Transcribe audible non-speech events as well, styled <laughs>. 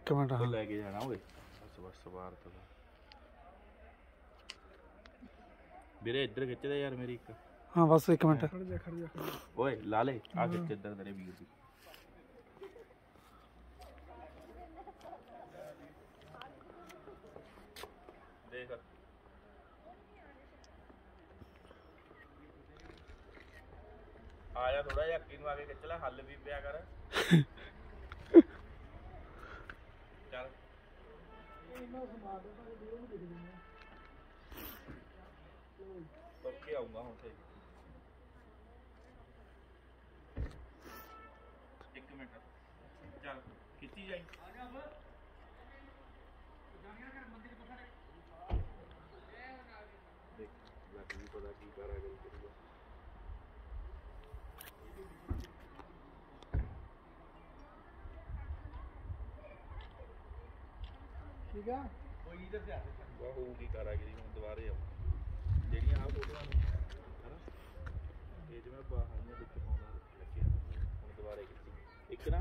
ਇੱਕ ਮਿੰਟ ਹਾਂ। ਲੈ ਕੇ ਜਾਣਾ ਓਏ। ਬਸ ਬਸ ਬਾਹਰ ਤੋਂ ਵੀਰੇ ਇੱਧਰ ਖਿੱਚਦੇ ਯਾਰ ਮੇਰੀ ਇੱਕ। ਹਾਂ ਬਸ ਇੱਕ ਮਿੰਟ। ਖੜ ਜਾ ਖੜ ਜਾ। ਖੜ ਜਾ। ਓਏ ਲਾ ਲੈ ਆ ਖਿੱਚ ਇੱਧਰ ਤੇਰੇ ਵੀਰ ਦੀ। ਦੇਖ। ਆ ਜਾ ਥੋੜਾ ਜਿਹਾ ਅੱਗੇ ਨੂੰ ਆ ਕੇ ਖਿੱਚ ਲੈ ਹੱਲ ਵੀ ਪਿਆ ਕਰ। <laughs> ਤੁਰ ਕੇ ਆਉਂਗਾ ਹੁਣ ਤੇ। ਇੱਕ ਮਿੰਟ। ਚੱਲ ਖਿੱਚੀ ਜਾਈ। ਦੇਖ, ਲੱਗ ਵੀ ਪਤਾ ਕੀ ਕਰਾ ਗਈ ਠੀਕ ਆ? ਉਹ ਹੋਊਗੀ ਕਾਰਾਗਰੀ ਹੁਣ ਦੁਬਾਰੇ ਆਉ ਜਿਹੜੀਆਂ ਆ ਫੋਟੋਆਂ ਨੇ ਹਨਾ? ਇਹ ਜਿਵੇਂ ਬਾਹਾਂ ਦੇ ਵਿੱਚ ਪਾਉਣਾ ਲੱਗਿਆ ਹੁਣ ਦੁਬਾਰੇ ਕੀਤੀ ਇੱਕ ਨਾ